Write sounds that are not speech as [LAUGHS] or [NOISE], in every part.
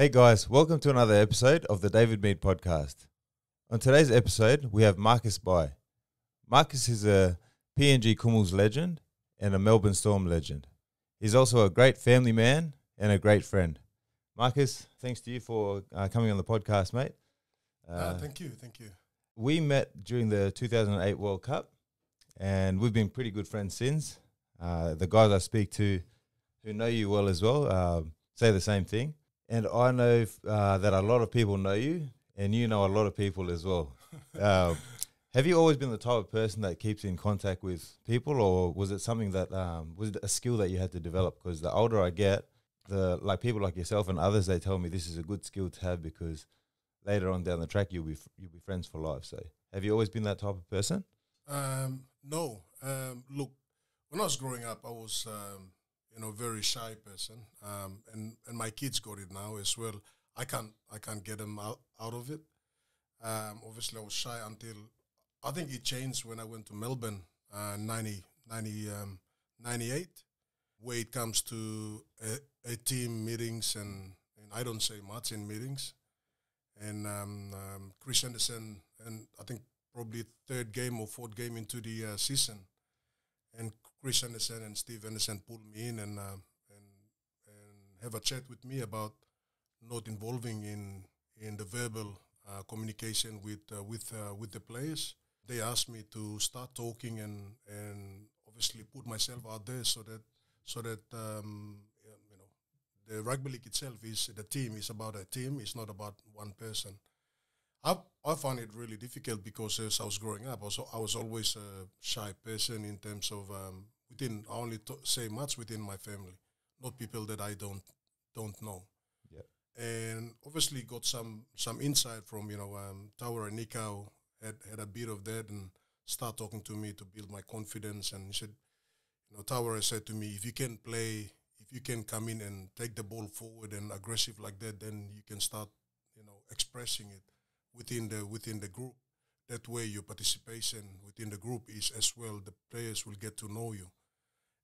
Hey guys, welcome to another episode of the David Mead podcast. On today's episode, we have Marcus Bai. Marcus is a PNG Kumuls legend and a Melbourne Storm legend. He's also a great family man and a great friend. Marcus, thanks to you for uh, coming on the podcast, mate. Uh, thank you, thank you. We met during the 2008 World Cup, and we've been pretty good friends since. Uh, the guys I speak to who know you well as well uh, say the same thing. And I know uh, that a lot of people know you, and you know a lot of people as well. [LAUGHS] Um, have you always been the type of person that keeps in contact with people, or was it something that um, was it a skill that you had to develop? Because the older I get, the like people like yourself and others, they tell me this is a good skill to have because later on down the track you'll be f- you'll be friends for life. So, have you always been that type of person? Um, no. Um, look, when I was growing up, I was um, you know very shy person, um, and and my kids got it now as well. I can't I can't get them out out of it. Um, obviously, I was shy until I think it changed when I went to Melbourne, uh, 90, 90 um, 98, where it comes to a, a team meetings and, and I don't say much in meetings. And um, um, Chris Anderson, and I think probably third game or fourth game into the uh, season, and Chris Anderson and Steve Anderson pulled me in and uh, and and have a chat with me about not involving in in the verbal uh, communication with uh, with uh, with the players they asked me to start talking and and obviously put myself out there so that so that um, you know the rugby league itself is the team is about a team. It's not about one person. I I found it really difficult because as I was growing up, also I was always a shy person in terms of um, within. I only say much within my family, not people that I don't don't know. Yeah. And obviously got some some insight from you know um, Tawera Nikau had, had a bit of that and start talking to me to build my confidence. And he said, you know, Tawera said to me, if you can play, if you can come in and take the ball forward and aggressive like that, then you can start, you know, expressing it within the within the group. That way, your participation within the group is as well. The players will get to know you,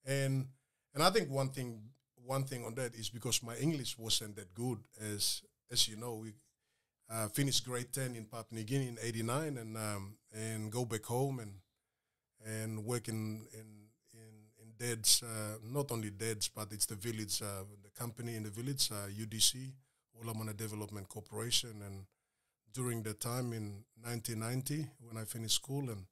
and and I think one thing one thing on that is because my English wasn't that good as as you know we uh, finished grade 10 in Papua New Guinea in 89 and um, and go back home and and work in in in, in DEDS, uh, not only DEDS, but it's the village, uh, the company in the village, UDC, uh, Ulamona Development Corporation. And during the time in 1990, when I finished school, and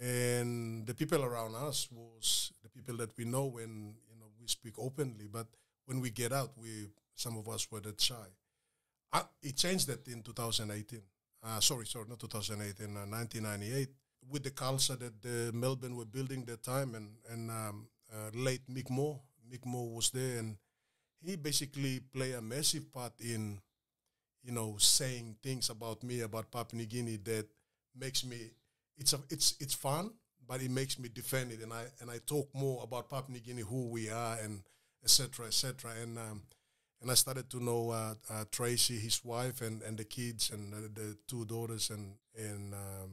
and the people around us was the people that we know when you know we speak openly, but when we get out, we some of us were that shy uh, it changed that in 2018. Uh, sorry, sorry, not 2018, uh, 1998, with the culture that the Melbourne were building that time, and and um, uh, late Mick Moore, Mick Moore was there, and he basically played a massive part in, you know, saying things about me about Papua New Guinea that makes me, it's a, it's it's fun, but it makes me defend it, and I and I talk more about Papua New Guinea, who we are, and etc. etc. and um, and I started to know uh, uh, Tracy, his wife, and, and the kids, and uh, the two daughters, and and um,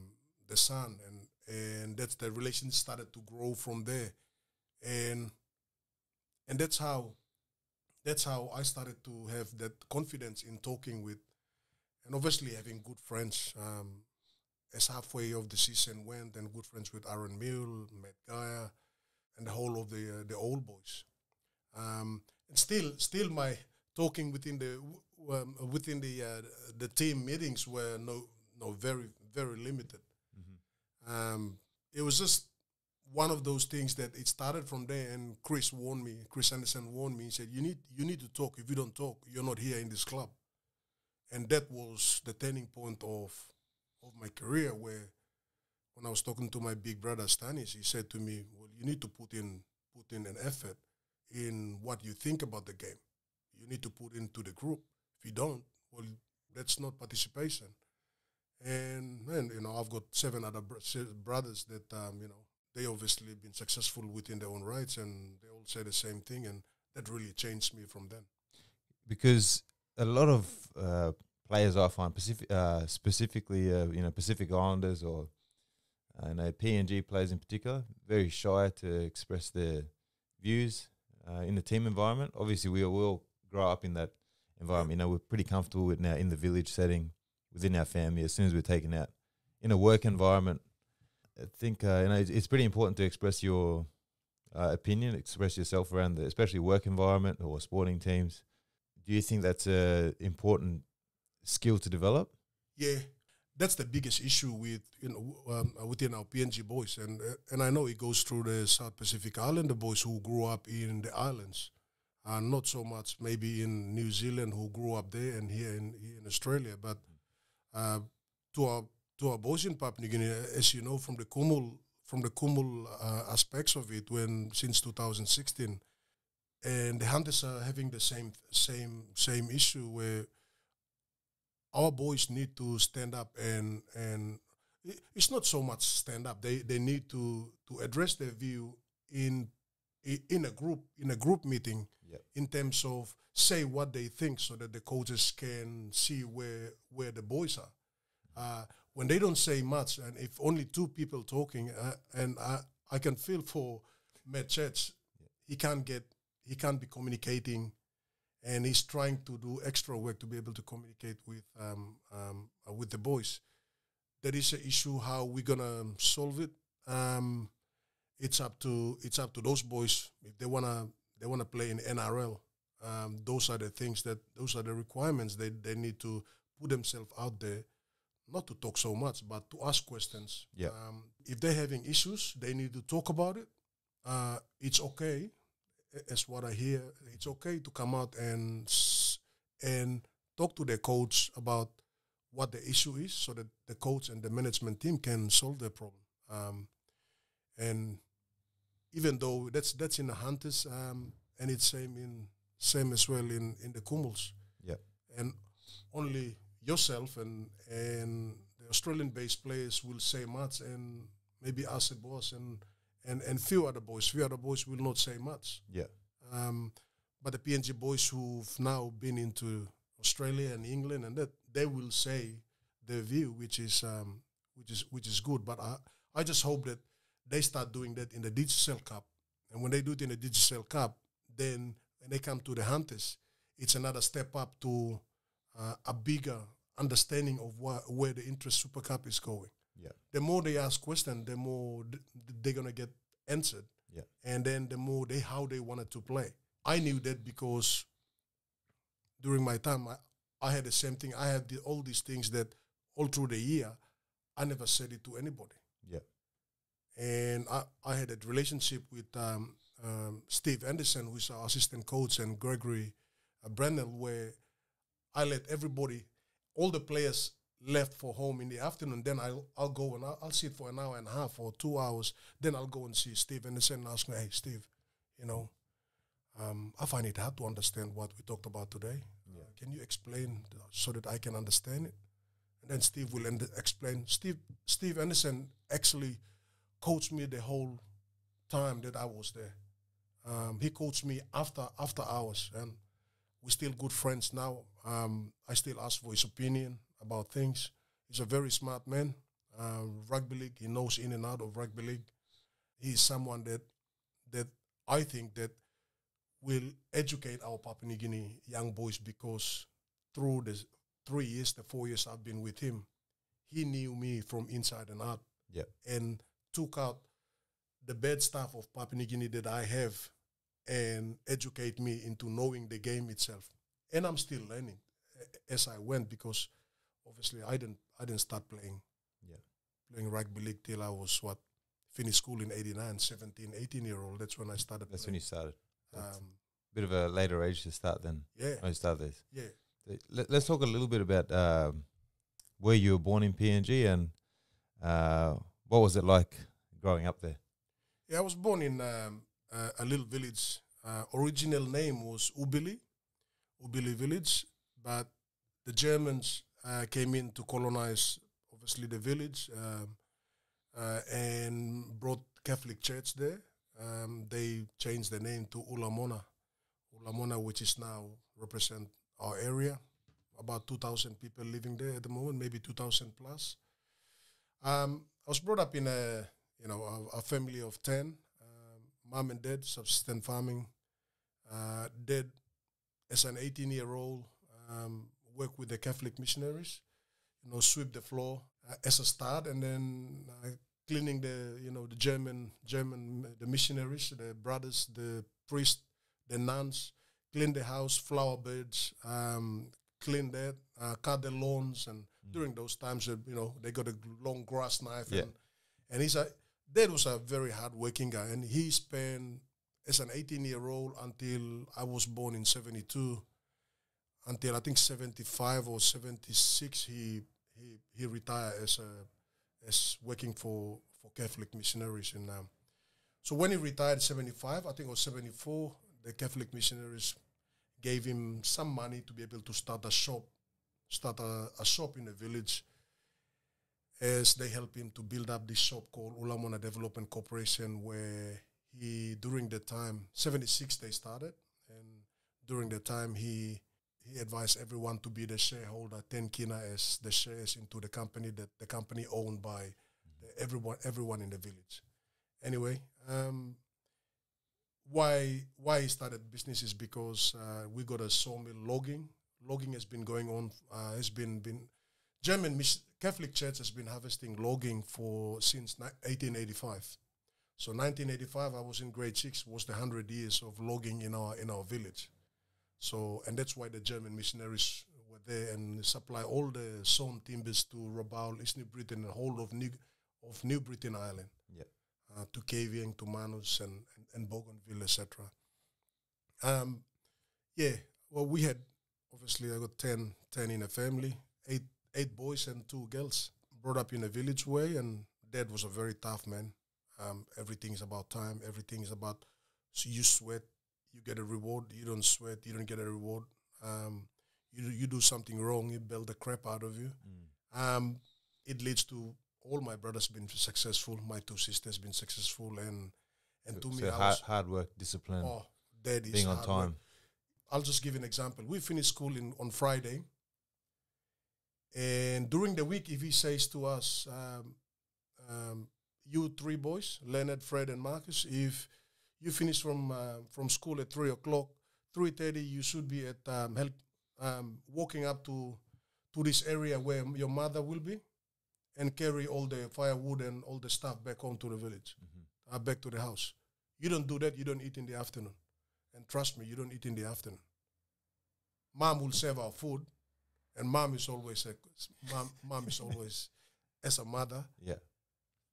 the son, and and that's the relation started to grow from there, and and that's how that's how I started to have that confidence in talking with, and obviously having good friends. Um, as halfway of the season went, and good friends with Aaron Moule, Matt Geyer, and the whole of the uh, the old boys. Um, and still, still my talking within the um, within the uh, the team meetings were no no very very limited. Mm-hmm. Um, it was just one of those things that it started from there. And Chris warned me. Chris Anderson warned me. He said, "You need you need to talk. If you don't talk, you're not here in this club." And that was the turning point of of my career, where when I was talking to my big brother Stanis, he said to me, "Well, you need to put in put in an effort in what you think about the game." you need to put into the group. If you don't, well, that's not participation. And man, you know, I've got seven other br- brothers that um, you know they obviously been successful within their own rights, and they all say the same thing, and that really changed me from then. Because a lot of uh, players I find, Pacific, uh, specifically, uh, you know, Pacific Islanders or uh, I know PNG players in particular, very shy to express their views uh, in the team environment. Obviously, we will grow up in that environment. You know, we're pretty comfortable with now in the village setting within our family. As soon as we're taken out in a work environment, I think uh, you know it's, it's pretty important to express your uh, opinion, express yourself around the especially work environment or sporting teams. Do you think that's a important skill to develop? Yeah, that's the biggest issue with you know um, uh, within our PNG boys, and uh, and I know it goes through the South Pacific Islander boys who grew up in the islands, uh, not so much maybe in New Zealand who grew up there and here in here in Australia, but uh, to our to our boys in Papua New Guinea, as you know from the Kumul from the Kumul uh, aspects of it, when since 2016, and the hunters are having the same same same issue where our boys need to stand up and and it's not so much stand up. They they need to to address their view in in a group in a group meeting Yep. in terms of say what they think so that the coaches can see where where the boys are. Uh, when they don't say much, and if only two people talking, uh, and I, I can feel for Matt Church, he can't get he can't be communicating, and he's trying to do extra work to be able to communicate with um, um, uh, with the boys. That is an issue. How we're gonna solve it? Um, it's up to it's up to those boys if they wanna they wanna play in NRL. Um, those are the things that those are the requirements. They they need to put themselves out there, not to talk so much, but to ask questions. Yeah. Um, if they're having issues, they need to talk about it. Uh, it's okay, as what I hear. It's okay to come out and and talk to their coach about what the issue is, so that the coach and the management team can solve the problem. Um, and even though that's that's in the hunters, um, and it's same in same as well in in the Kumuls. Yep. And only yourself and and the Australian-based players will say much, and maybe us the boss and and and few other boys, few other boys will not say much. Yeah. Um, but the PNG boys who've now been into Australia and England, and that they will say their view, which is um, which is which is good. But I I just hope that they start doing that in the Digicel Cup, and when they do it in the Digicel Cup, then when they come to the Hunters, it's another step up to uh, a bigger understanding of where the Intrust Super Cup is going. Yeah. The more they ask questions, the more th- they're gonna get answered Yeah. and then the more they how they wanted to play. I knew that because during my time I, I had the same thing. I had the, all these things that all through the year I never said it to anybody. Yeah. And I, I had a relationship with um, um, Steve Anderson, who's our assistant coach, and Gregory uh, Brendel, where I let everybody, all the players left for home in the afternoon. Then I'll, I'll go and I'll, I'll sit for an hour and a half or two hours. Then I'll go and see Steve Anderson and ask him, hey, Steve, you know, um, I find it hard to understand what we talked about today. Uh, can you explain th- so that I can understand it? And then Steve will end explain. Steve Steve Anderson actually coached me the whole time that I was there. Um, he coached me after after hours, and we're still good friends now. Um, I still ask for his opinion about things. He's a very smart man. Um, rugby league, he knows in and out of rugby league. He's someone that that I think that will educate our Papua New Guinea young boys because through the three years, the four years I've been with him, he knew me from inside and out Yep. and took out the bad stuff of Papua New Guinea that I have and educate me into knowing the game itself. And I'm still learning as I went because obviously I didn't I didn't start playing Yeah. playing rugby league till I was what finished school in 89 17 18 year old that's when I started That's when you started. Um, bit of a later age to start than yeah most others. yeah Let, us talk a little bit about um, where you were born in PNG and uh, what was it like growing up there? Yeah, I was born in um, uh, a little village. Uh, original name was Ubili, Ubili village, but the Germans uh, came in to colonize, obviously, the village um, uh, and brought Catholic Church there. Um, they changed the name to Ulamona, Ulamona, which is now represent our area. About 2,000 people living there at the moment, maybe 2,000 plus. Um, I was brought up in a you know a, a family of ten. Um, mom and dad subsistence farming. Uh, dad, as an 18 year old, um, work with the Catholic missionaries, you know, sweep the floor uh, as a start, and then uh, cleaning the you know the German German the missionaries, the brothers, the priests, the nuns, clean the house, flower beds, um, clean that, uh, cut the lawns, and Mm. during those times, uh, you know, they got a long grass knife, Yeah. and and he's a dad was a very hard working guy, and he spent as an 18 year old until I was born in 72, until I think 75 or 76, he he he retired as a as working for for Catholic missionaries in. Um, so when he retired, 75, I think was 74, the Catholic missionaries gave him some money to be able to start a shop, start a, a shop in the village. As they help him to build up this shop called Ulamona Development Corporation, where he during the time 76 they started, and during the time he he advised everyone to be the shareholder 10 kina as the shares into the company that the company owned by the, everyone everyone in the village. Anyway um, why why he started business is because uh, we got a sawmill logging. Logging has been going on uh, has been been german catholic church has been harvesting logging for since ni- 1885 so 1985 i was in grade 6 was the 100 years of logging in our in our village so, and that's why the German missionaries were there and supply all the sawn timbers to Rabaul, East New Britain, and whole of New of New Britain Island, Yeah. uh, to Kavieng, to Manus, and and, and Bougainville, etc. Um, yeah. Well, we had obviously I got 10, 10 in a family, eight eight boys and two girls. Brought up in a village way, and dad was a very tough man. Um, everything is about time. Everything is about so you sweat, you get a reward. You don't sweat, you don't get a reward. Um, you you do something wrong, it build the crap out of you. Mm. Um, it leads to all my brothers been successful, my two sisters been successful, and and to me, so I hard, hard work, discipline, oh, that is being on hard work. time. I'll just give an example. We finished school in on Friday, and during the week, if he says to us, um, um, "You three boys, Leonard, Fred, and Marcus, if you finish from uh, from school at three o'clock, three thirty, you should be at um, help um, walking up to to this area where your mother will be, and carry all the firewood and all the stuff back home to the village, Mhm. uh, back to the house. You don't do that. You don't eat in the afternoon, and trust me, you don't eat in the afternoon. Mom will serve our food, and mom is always a mom. Mom is [LAUGHS] always as a mother Yeah.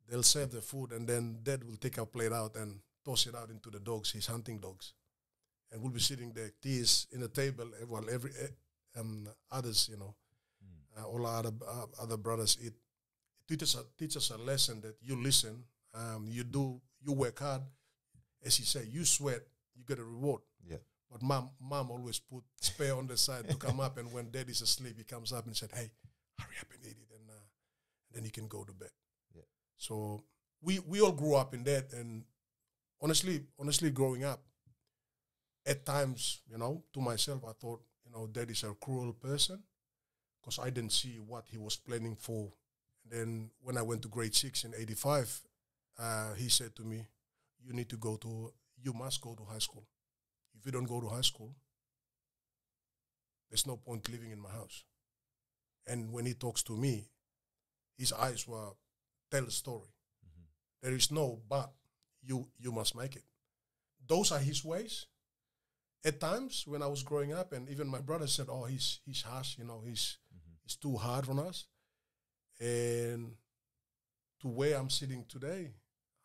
They'll serve the food and then dad will take our plate out and toss it out into the dogs his hunting dogs and we'll be sitting there tears in the table eh, while every eh, um, others you know Mm. uh, all our other, uh, other brothers eat it teaches us, teaches a lesson that you listen um, you do you work hard as he said you sweat you get a reward Yeah. but mom mom always put spare on the side to come up and when dad is asleep he comes up and said hey hurry up and eat it and, uh, and then you can go to bed. So we we all grew up in that and honestly honestly growing up at times you know to myself i thought you know dad is a cruel person because i didn't see what he was planning for. And then when i went to grade six in 85 uh, he said to me you need to go to you must go to high school. If you don't go to high school there's no point living in my house. And when he talks to me his eyes were tell the story Mhm. there is no but you you must make it those are his ways at times when i was growing up and even my brother said oh he's he's harsh you know he's Mhm. he's too hard on us and to where i'm sitting today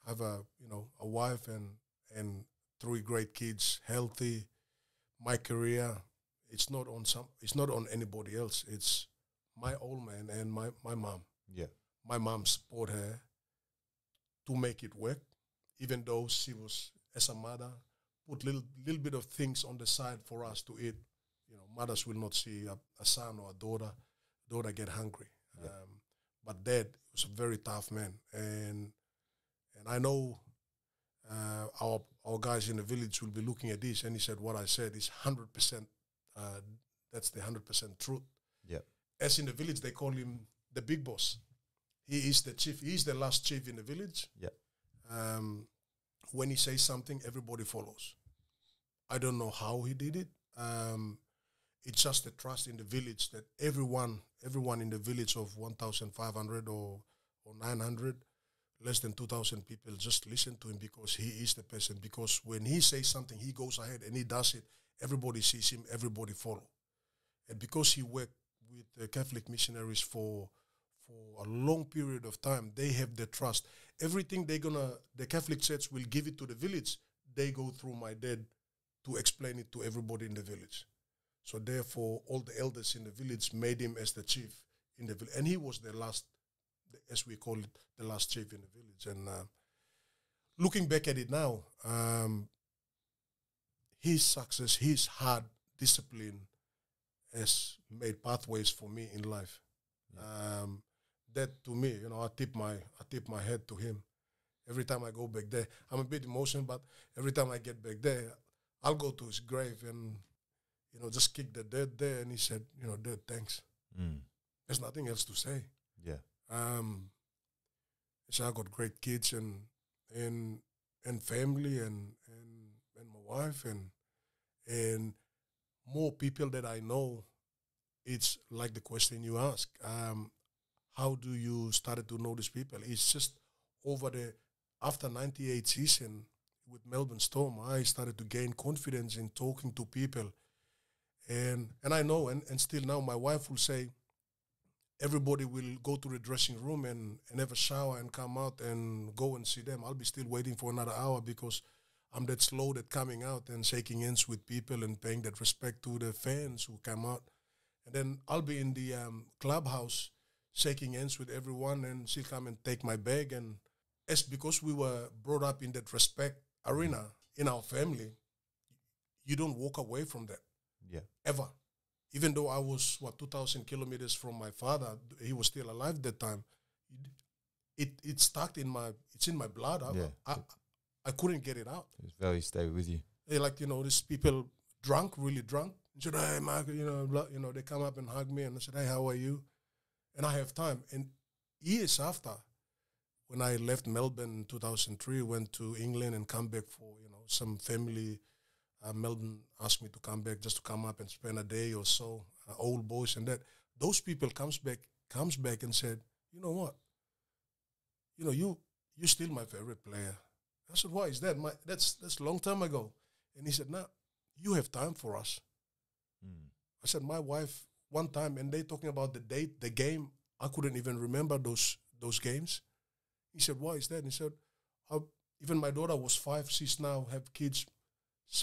i have a you know a wife and and three great kids healthy my career it's not on some it's not on anybody else it's my old man and my my mom Yeah. My mom support her to make it work, even though she was as a mother put little little bit of things on the side for us to eat. You know, mothers will not see a, a son or a daughter daughter get hungry. Yeah. Um, but dad was a very tough man, and and I know uh, our our guys in the village will be looking at this, and he said what I said is hundred percent. Uh, that's the hundred percent truth. Yeah. As in the village, they call him the big boss. He is the chief. He is the last chief in the village. Yeah. Um, when he says something, everybody follows. I don't know how he did it. Um, it's just the trust in the village that everyone, everyone in the village of 1,500 or or 900, less than 2,000 people just listen to him because he is the person. Because when he says something, he goes ahead and he does it. Everybody sees him. Everybody follow. And because he worked with the Catholic missionaries for for a long period of time, they have the trust. Everything they're gonna, the Catholic Church will give it to the village. They go through my dad to explain it to everybody in the village. So therefore, all the elders in the village made him as the chief in the village, and he was the last, as we call it, the last chief in the village. And uh, looking back at it now, um, his success, his hard discipline, has made pathways for me in life. Um, that to me, you know, I tip my I tip my head to him. Every time I go back there, I'm a bit emotional, but every time I get back there, I'll go to his grave and you know just kick the dead there. And he said, you know, dead, thanks. Mm. There's nothing else to say. Yeah. Um, so I got great kids and and and family and and and my wife and and more people that I know. It's like the question you ask. Um, how do you started to know these people? It's just over the after '98 season with Melbourne Storm, I started to gain confidence in talking to people, and and I know, and, and still now, my wife will say, everybody will go to the dressing room and, and have a shower and come out and go and see them. I'll be still waiting for another hour because I'm that slow that coming out and shaking hands with people and paying that respect to the fans who come out. And then I'll be in the um, clubhouse shaking hands with everyone and she'll come and take my bag. And it's because we were brought up in that respect arena in our family, you don't walk away from that Yeah. ever. Even though I was what two thousand kilometers from my father, he was still alive that time. It it stuck in my it's in my blood. I, Yeah. I, I couldn't get it out. It's very stay with you. They like you know these people drunk, really drunk. And said, "Hey, Mark, you know, blah, you know." They come up and hug me, and I said, "Hey, how are you?" And I have time. And years after, when I left Melbourne in 2003, went to England and come back for you know some family. Uh, Melbourne asked me to come back just to come up and spend a day or so. Uh, old boys and that. Those people comes back comes back and said, "You know what? You know you you still my favorite player." I said, "Why is that? My that's that's a long time ago." And he said, "No, you have time for us." Mm. I said, my wife one time, and they talking about the date, the game. I couldn't even remember those those games. He said, why is that? And he said, "Uh, even my daughter was five. She's now have kids.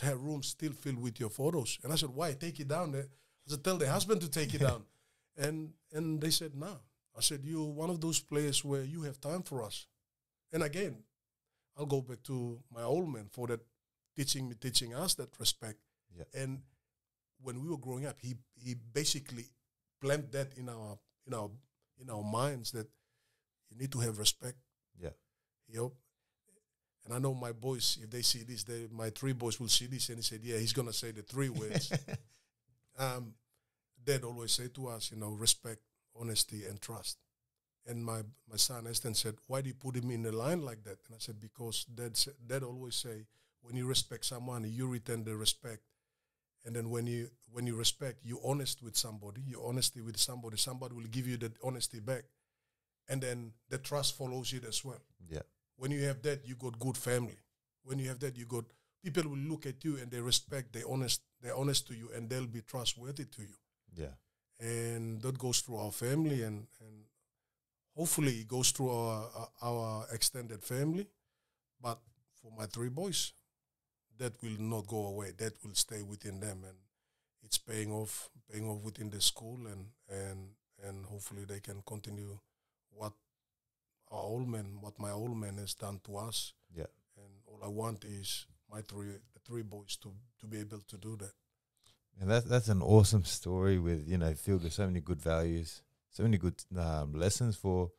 Her room still filled with your photos. And I said, why? Take it down. I said, tell the husband to take it down. [LAUGHS] And and they said, no. I said, you're one of those players where you have time for us. And again, I'll go back to my old man for that teaching me, teaching us that respect. Yeah. And when we were growing up, he he basically planted that in our in our in our minds that you need to have respect. Yeah. Yep. And I know my boys, if they see this, they my three boys will see this, and he said, "Yeah, he's gonna say the three words." [LAUGHS] um, Dad always say to us, you know, respect, honesty, and trust. And my my son Eston said, "Why do you put him in the line like that?" And I said, "Because Dad Dad always say, when you respect someone, you return the respect." And then when you when you respect, you're honest with somebody. You're honesty with somebody. Somebody will give you that honesty back, and then the trust follows it as well. Yeah. When you have that, you got good family. When you have that, you got people will look at you and they respect. They honest. They're honest to you, and they'll be trustworthy to you. Yeah. And that goes through our family, and and hopefully it goes through our our- our extended family. But for my three boys, that will not go away. That will stay within them, and it's paying off, paying off within the school, and and and hopefully they can continue what our old man, what my old man has done to us. Yeah. And all I want is my three, the three boys to to be able to do that. And that's that's an awesome story with you know filled with so many good values, so many good um, lessons for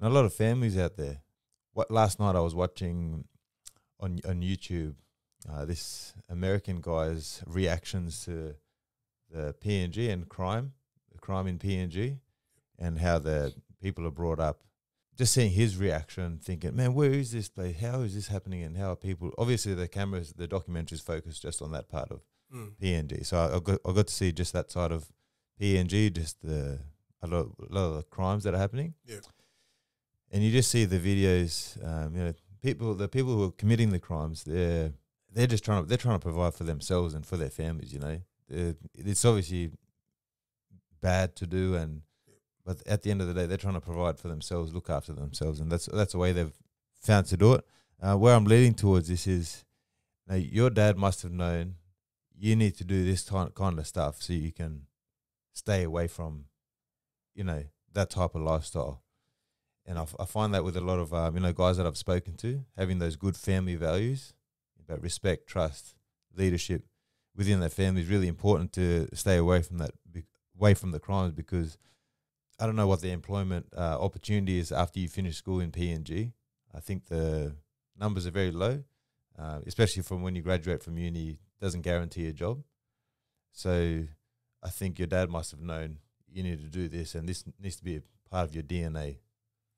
a lot of families out there. What last night I was watching on on YouTube uh, this American guy's reactions to the PNG and crime, the crime in PNG, and how the people are brought up. Just seeing his reaction, thinking, "Man, where is this place? How is this happening? And how are people?" Obviously, the cameras, the documentary is focused just on that part of Mm. PNG. So I, I got I got to see just that side of PNG, just the a lot, a lot of the crimes that are happening. Yeah. And you just see the videos. Um, you know, people the people who are committing the crimes. They're they're just trying to they're trying to provide for themselves and for their families. You know, it's obviously bad to do, and but at the end of the day, they're trying to provide for themselves, look after themselves, and that's that's the way they've found to do it. Uh, where I'm leading towards this is, now your dad must have known you need to do this kind kind of stuff so you can stay away from, you know, that type of lifestyle. And I find that with a lot of um, you know guys that I've spoken to, having those good family values about respect, trust, leadership within their family is really important to stay away from that, away from the crimes because I don't know what the employment uh, opportunity is after you finish school in PNG. I think the numbers are very low, uh, especially from when you graduate from uni. Doesn't guarantee a job. So I think your dad must have known you need to do this, and this needs to be a part of your DNA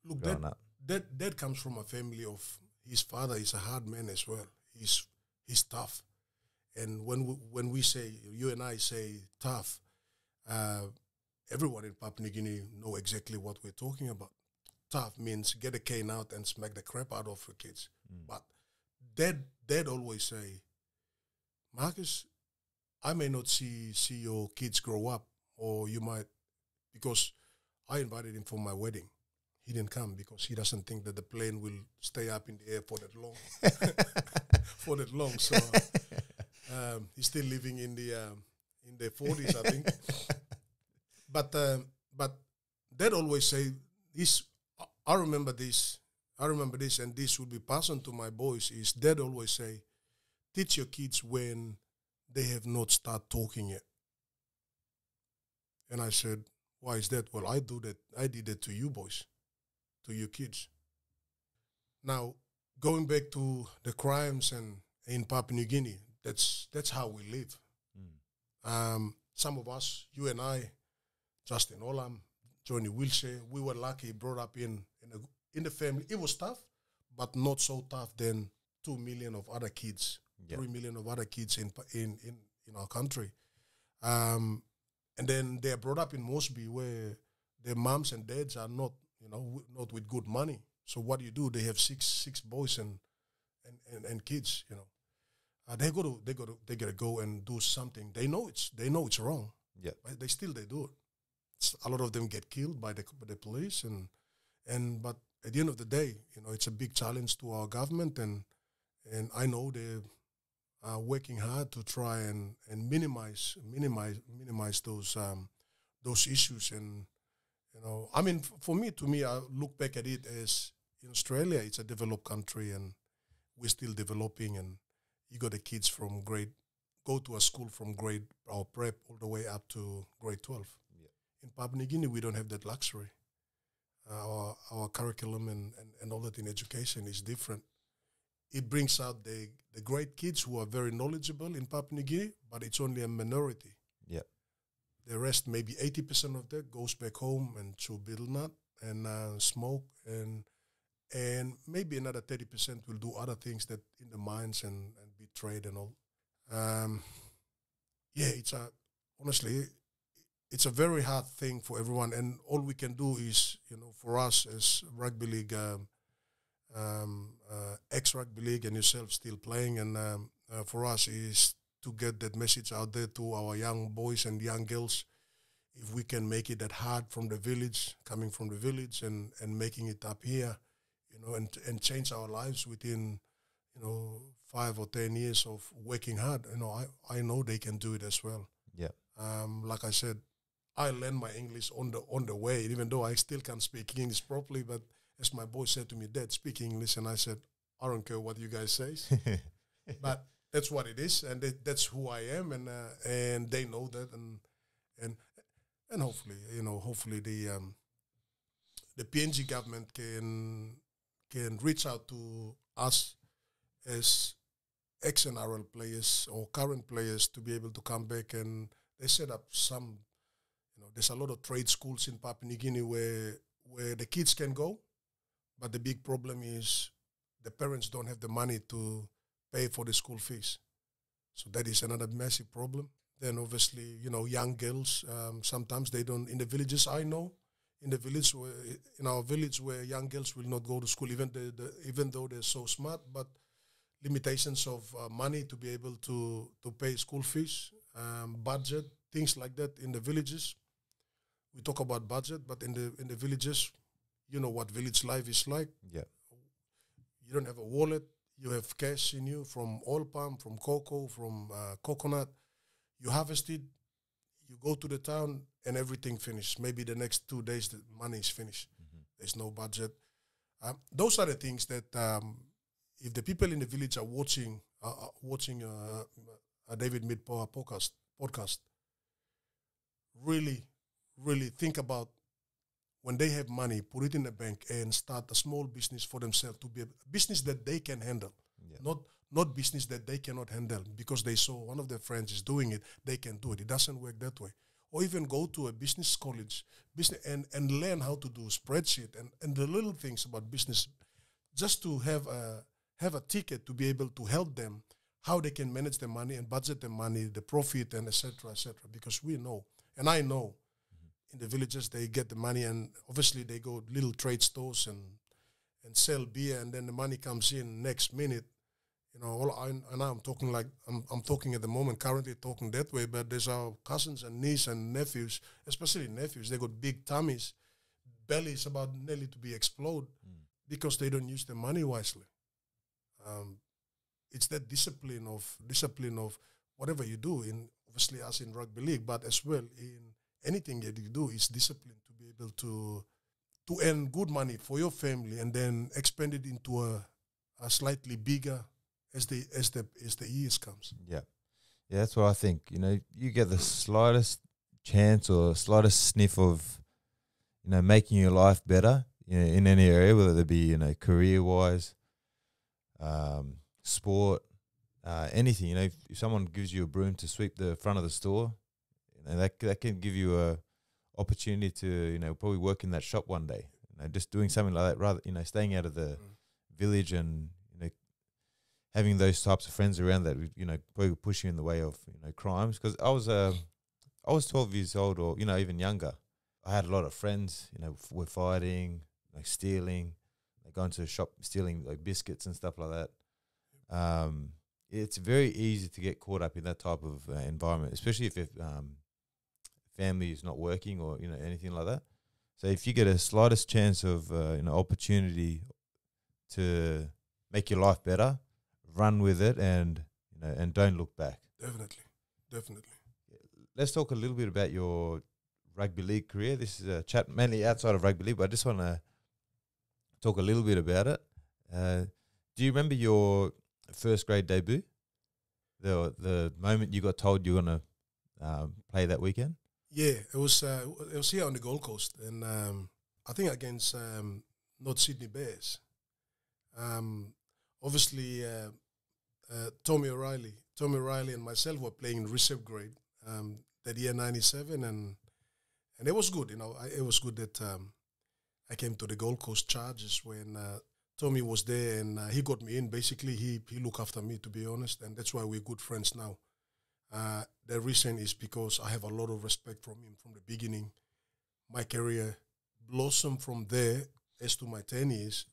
Look, that up. that that comes from a family of his father is a hard man as well. He's he's tough, and when we, when we say you and I say tough, uh, everyone in Papua New Guinea know exactly what we're talking about. Tough means get a cane out and smack the crap out of your kids. Mm. But dad dad always say, Marcus, I may not see see your kids grow up, or you might because I invited him for my wedding. He didn't come because he doesn't think that the plane will stay up in the air for that long. [LAUGHS] for that long. So um, he's still living in the um, in the forties, I think. [LAUGHS] but um, but dad always say this. I- I remember this. I remember this, and this would be passed on to my boys. Is dad always say, teach your kids when they have not start talking yet. And I said, why is that? Well, I do that. I did that to you boys, to you kids. Now, going back to the crimes and in Papua New Guinea, that's that's how we live. Mm. Um, some of us, you and I, Justin Olam, Johnny Wilshire, we were lucky, brought up in in, a, in the family. It was tough, but not so tough than two million of other kids, Yeah. three million of other kids in in in, in our country. Um, and then they're brought up in Mosby, where their moms and dads are not, you know, w- not with good money. So what do you do? They have six six boys and and, and, and kids, you know. Uh, they go to they go to they gotta go and do something. They know it's they know it's wrong, Yeah. but they still they do it. It's, a lot of them get killed by the by the police and and but at the end of the day, you know, it's a big challenge to our government and and I know they are working hard to try and, and minimize minimize minimize those um, those issues and you know I mean f- for me to me I look back at it as in Australia it's a developed country and we're still developing and you got the kids from grade go to a school from grade or prep all the way up to grade 12 Yeah. in Papua New Guinea we don't have that luxury uh, our our curriculum and, and, and all that in education is different it brings out the the great kids who are very knowledgeable in Papua New Guinea, but it's only a minority. Yeah. The rest, maybe eighty percent of that, goes back home and chew betel nut and uh, smoke, and and maybe another thirty percent will do other things that in the mines and and be trade and all. Um, yeah, it's a honestly, it's a very hard thing for everyone, and all we can do is, you know, for us as rugby league. Um, um, uh, ex rugby league and yourself still playing, and um, uh, for us is to get that message out there to our young boys and young girls. If we can make it that hard from the village, coming from the village, and and making it up here, you know, and and change our lives within, you know, five or ten years of working hard. You know, I I know they can do it as well. Yeah. Um, like I said, I learned my English on the on the way, even though I still can't speak English properly. But as my boy said to me, Dad, speak English, and I said, I don't care what you guys say, [LAUGHS] but that's what it is, and that, that's who I am, and uh, and they know that, and and and hopefully, you know, hopefully the um, the PNG government can can reach out to us as ex NRL players or current players to be able to come back and they set up some you know there's a lot of trade schools in Papua New Guinea where where the kids can go but the big problem is the parents don't have the money to pay for the school fees So that is another massive problem. Then obviously, you know, young girls, um, sometimes they don't, in the villages I know, in the village, where, in our village where young girls will not go to school, even, the, the, even though they're so smart, but limitations of uh, money to be able to, to pay school fees, um, budget, things like that in the villages. We talk about budget, but in the in the villages, you know what village life is like. Yeah. You don't have a wallet. You have cash in you from oil palm, from cocoa, from uh, coconut. You harvest it. You go to the town and everything finished. Maybe the next two days the money is finished. There's no budget. Um, those are the things that um, if the people in the village are watching uh, watching uh, a David Mead podcast podcast, really, really think about when they have money, put it in the bank and start a small business for themselves to be a business that they can handle, Yeah. not not business that they cannot handle because they saw one of their friends is doing it, they can do it. It doesn't work that way. Or even go to a business college, business and, and learn how to do spreadsheet and, and the little things about business, just to have a have a ticket to be able to help them how they can manage their money and budget their money, the profit and etc. etc. Because we know, and I know, in the villages they get the money and obviously they go little trade stores and and sell beer and then the money comes in next minute. You know, all I, and I'm talking like I'm, I'm talking at the moment, currently talking that way. But there's our cousins and niece and nephews, especially nephews. They got big tummies, bellies about nearly to be explode because they don't use their money wisely. Um, it's that discipline of discipline of whatever you do in obviously us in rugby league, but as well in anything that you do is discipline to be able to to earn good money for your family and then expand it into a, a slightly bigger as the as the as the years comes. Yeah. Yeah, that's what I think. You know, you get the slightest chance or slightest sniff of, you know, making your life better you know, in any area, whether it be, you know, career wise, um, sport, uh, anything. You know, if, if someone gives you a broom to sweep the front of the store, know, that that can give you a opportunity to, you know, probably work in that shop one day. You know, just doing something like that rather, you know, staying out of the village and you know having those types of friends around that would, you know probably push you in the way of you know crimes. Because I was uh, I was 12 years old or you know even younger. I had a lot of friends you know f- were fighting like stealing like going to the shop stealing like biscuits and stuff like that. Um it's very easy to get caught up in that type of uh, environment especially if, if um family is not working or you know anything like that so if you get a slightest chance of uh, you know opportunity to make your life better, run with it, and you know, and don't look back. Definitely, definitely. Let's talk a little bit about your rugby league career. This is a chat mainly outside of rugby league, but I just want to talk a little bit about it. Uh, do you remember your first grade debut? The the moment you got told you were gonna um, play that weekend. Yeah, it was uh, it was here on the Gold Coast, and um, I think against um, North Sydney Bears. Um, obviously, uh, uh, Tommy O'Reilly, Tommy O'Reilly, and myself were playing in reserve grade um, that year '97, and and it was good. You know, I, it was good that um, I came to the Gold Coast Chargers when uh, Tommy was there, and uh, he got me in. Basically, he he looked after me, to be honest, and that's why we're good friends now. Uh, the reason is because I have a lot of respect from him from the beginning. My career blossomed from there as to my 10 years.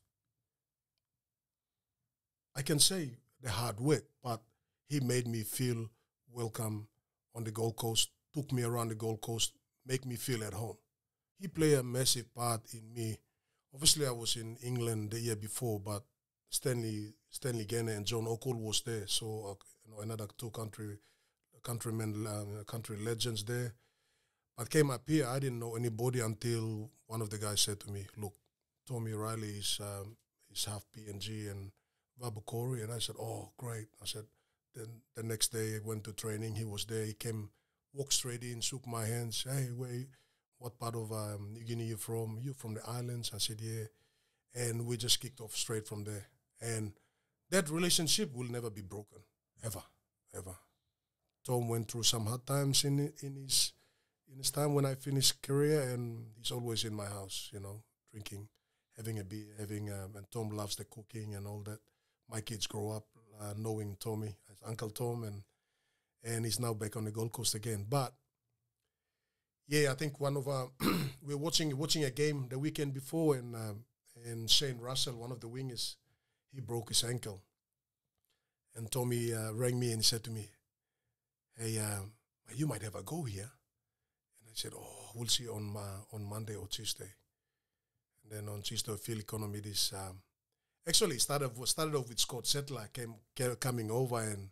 I can say the hard work, but he made me feel welcome on the Gold Coast, took me around the Gold Coast, make me feel at home. He played a massive part in me. Obviously, I was in England the year before, but Stanley Stanley Gene and John Okul was there, so uh, you know another two country countrymen, uh, country legends there. But came up here, I didn't know anybody until one of the guys said to me, "Look, Tommy Riley is um, is half PNG and Vabukori," and I said, "Oh, great!" I said. Then the next day, I went to training. He was there. He came, walked straight in, shook my hands. Hey, where? What part of um, New Guinea you from? You from the islands? I said, yeah. And we just kicked off straight from there. And that relationship will never be broken, ever, ever. Tom went through some hard times in in his in his time when I finished career, and he's always in my house, you know, drinking, having a beer, having um, and Tom loves the cooking and all that. My kids grow up uh, knowing Tommy as Uncle Tom, and and he's now back on the Gold Coast again. But yeah, I think one of our we [CLEARS THROAT] were watching watching a game the weekend before, and um, and Shane Russell, one of the wingers, he broke his ankle. And Tommy uh, rang me and he said to me, "Hey, um, you might have a go here." And I said, "Oh, we'll see on uh, on Monday or Tuesday." And then on Tuesday, Phil Economidis um, actually started started off with Scott Sattler came, came coming over and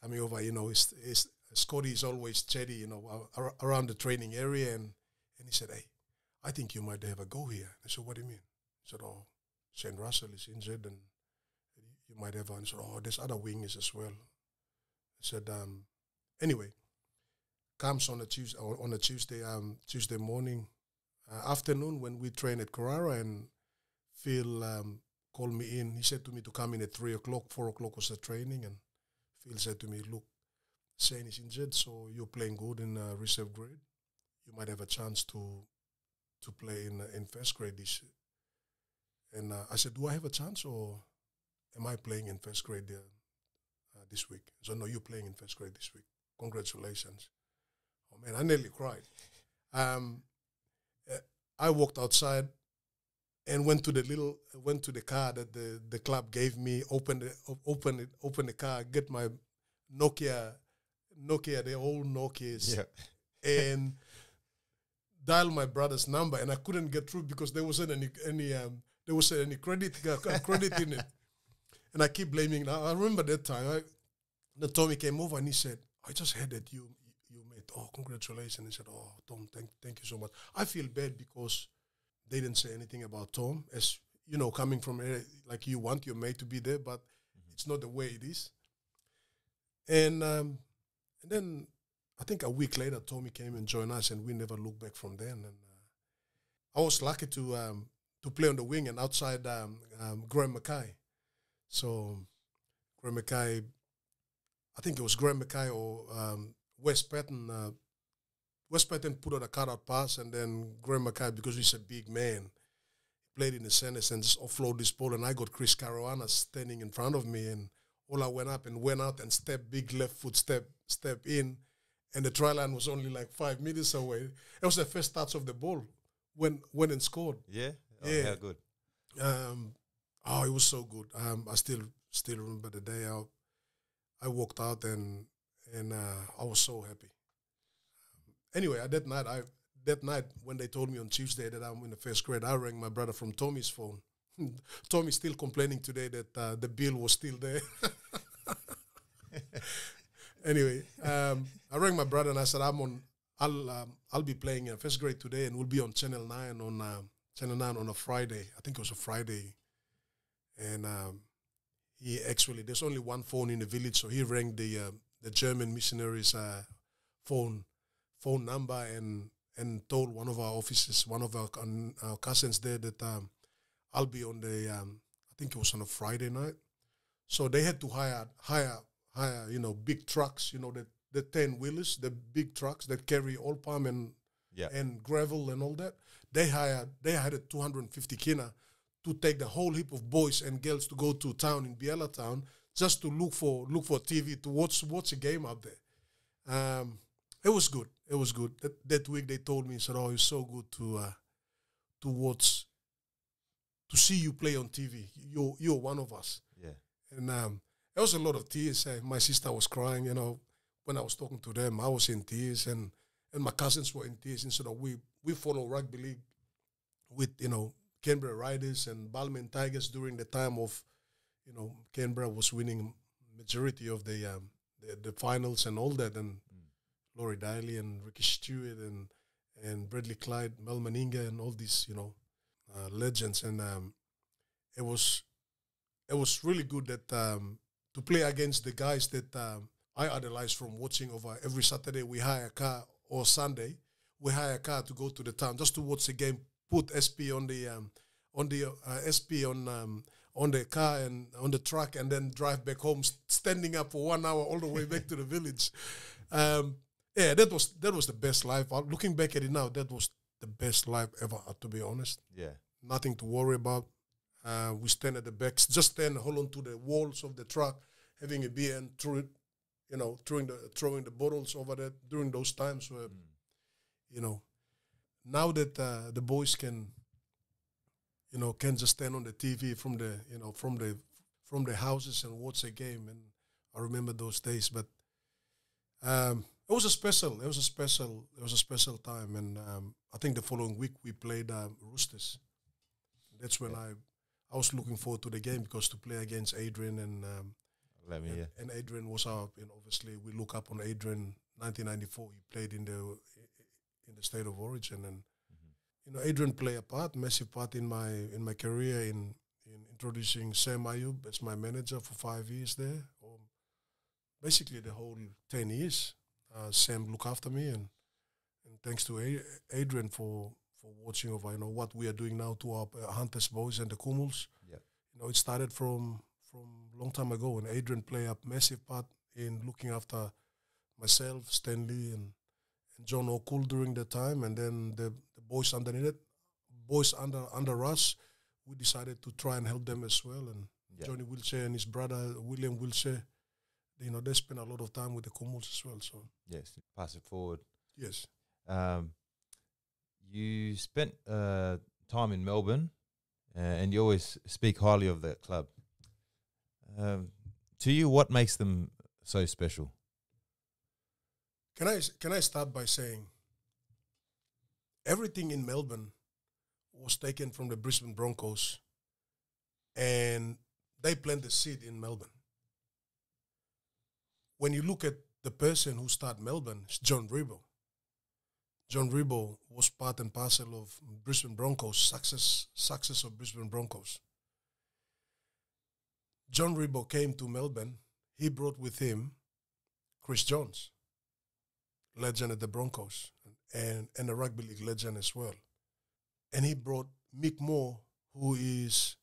coming over. You know, it's, it's, Scotty is always chatty, you know, ar- around the training area, and and he said, "Hey, I think you might have a go here." I said, "What do you mean?" He said, "Oh, Shane Russell is injured, and you might have." And I said, "Oh, there's other wingers as well." Said, um, "Anyway." Comes on a Tuesday on a Tuesday um, Tuesday morning, uh, afternoon when we train at Carrara and Phil um, called me in. He said to me to come in at three o'clock. Four o'clock was the training, and Phil said to me, "Look, Shane is injured, so you're playing good in uh, reserve grade. You might have a chance to to play in uh, in first grade this." Year. And uh, I said, "Do I have a chance, or am I playing in first grade uh, this week?" So no, you're playing in first grade this week. Congratulations! Oh man, I nearly cried. Um, uh, I walked outside and went to the little went to the car that the, the club gave me opened it open it open the car get my nokia nokia the old nokias Yeah. and dial my brother's number and i couldn't get through because there wasn't any any um there wasn't any credit uh, credit in it [LAUGHS] and i keep blaming now i remember that time I, tommy came over and he said i just heard that you you made oh congratulations he said oh tom thank, thank you so much i feel bad because they didn't say anything about Tom. As you know, coming from like you want your mate to be there, but it's not the way it is. And um, and then I think a week later, Tommy came and joined us, and we never looked back from then. And uh, I was lucky to um, to play on the wing and outside um, um, Graham Mackay. So Graham Mackay, I think it was Graham Mackay or um, Wes Patten. Uh, Wes Patten put on a cutout pass, and then Graham Mackay, because he's a big man, played in the center and just offload this ball. And I got Chris Caruana standing in front of me, and all I went up and went out and step big left foot step step in, and the try line was only like five meters away. It was the first touch of the ball when when and scored. Yeah. Oh, Yeah. How good. Um, oh, it was so good. Um, I still still remember the day I I walked out and and uh, I was so happy. Anyway, that night, I that night when they told me on Tuesday that I'm in the first grade, I rang my brother from Tommy's phone. [LAUGHS] Tommy's still complaining today that uh, the bill was still there. [LAUGHS] anyway, um, I rang my brother and I said, "I'm on. I'll um, I'll be playing in first grade today, and we'll be on Channel Nine on uh, Channel Nine on a Friday. I think it was a Friday." And um, he actually there's only one phone in the village, so he rang the uh, the German missionaries' uh, phone phone number and and told one of our officers, one of our, our cousins there, that um, I'll be on the um, I think it was on a Friday night. So they had to hire hire hire you know big trucks, you know the the ten wheelers, the big trucks that carry all palm and Yeah. and gravel and all that. They hired they hired 250 kina to take the whole heap of boys and girls to go to town in Bialla town just to look for look for TV to watch watch a game out there. Um, it was good. It was good. That, that week they told me, said, "Oh, it's so good to uh, to watch, to see you play on TV. You're you're one of us." Yeah. And um, there was a lot of tears. Uh, my sister was crying. You know, when I was talking to them, I was in tears, and and my cousins were in tears. And so that we we follow rugby league with you know Canberra Raiders and Balmain Tigers during the time of, you know, Canberra was winning majority of the um, the, the finals and all that, and Laurie Daley and Ricky Stuart and and Bradley Clyde, Mal Meninga, and all these you know uh, legends, and um, it was it was really good that um, to play against the guys that um, I idolize from watching over every Saturday. We hire a car or Sunday, we hire a car to go to the town just to watch the game. Put SP on the um, on the uh, SP on um, on the car and on the truck, and then drive back home, standing up for one hour all the way back to the village. Um, yeah, that was that was the best life. Uh, Looking back at it now, that was the best life ever. uh, To be honest, Yeah. nothing to worry about. Uh, we stand at the back, just stand, hold on to the walls of the truck, having a beer and throw it you know, throwing the throwing the bottles over there during those times where, Mm. you know, now that uh, the boys can, you know, can just stand on the TV from the, you know, from the from the houses and watch a game, and I remember those days. But um, it was a special, it was a special, it was a special time, and um, I think the following week we played um, Roosters. That's when I, I was looking forward to the game because to play against Adrian and um, Let me and, hear. and Adrian was our, and obviously we look up on Adrian. 1994, he played in the in the state of origin, and you know, Adrian played a part, massive part in my in my career in in introducing Sam Ayoub as my manager for five years there, or basically the whole ten years. Uh, Sam looked after me, and and thanks to A- Adrian for for watching over, you know, what we are doing now to our uh, Hunters boys and the Kumuls. Yep. You know, it started from from long time ago, and Adrian played a massive part in looking after myself, Stanley, and John Okul during the time, and then the, the boys underneath it, boys under under us, we decided to try and help them as well. And Yeah. Johnny Wilshire and his brother William Wilshire, you know, they spent a lot of time with the Kumuls as well. So Yes. Pass it forward. yes, Um, you spent uh, time in Melbourne, uh, and you always speak highly of that club. Um, to you, what makes them so special? Can I can I start by saying everything in Melbourne was taken from the Brisbane Broncos, and they planted the seed in Melbourne. When you look at the person who started Melbourne, it's John Ribot. John Ribot was part and parcel of Brisbane Broncos success success of Brisbane Broncos. John Ribot came to Melbourne. He brought with him Chris Jones, legend at the Broncos, and and a rugby league legend as well. And he brought Mick Moore, who is